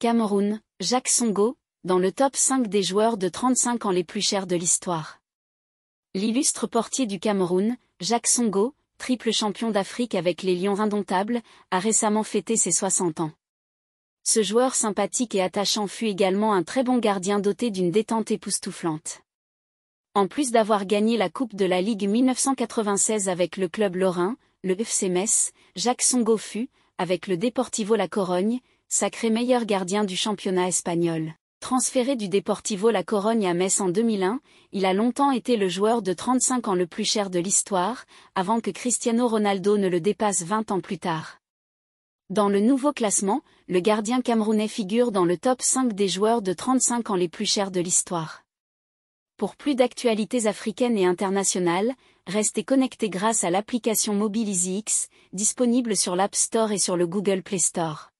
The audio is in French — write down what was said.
Cameroun, Jacques Songo, dans le top 5 des joueurs de 35 ans les plus chers de l'histoire. L'illustre portier du Cameroun, Jacques Songo, triple champion d'Afrique avec les Lions indomptables, a récemment fêté ses 60 ans. Ce joueur sympathique et attachant fut également un très bon gardien doté d'une détente époustouflante. En plus d'avoir gagné la Coupe de la Ligue 1996 avec le club lorrain, le FC Metz, Jacques Songo fut, avec le Deportivo La Corogne, sacré meilleur gardien du championnat espagnol. Transféré du Deportivo La Corogne à Metz en 2001, il a longtemps été le joueur de 35 ans le plus cher de l'histoire, avant que Cristiano Ronaldo ne le dépasse 20 ans plus tard. Dans le nouveau classement, le gardien camerounais figure dans le top 5 des joueurs de 35 ans les plus chers de l'histoire. Pour plus d'actualités africaines et internationales, restez connectés grâce à l'application Mobile disponible sur l'App Store et sur le Google Play Store.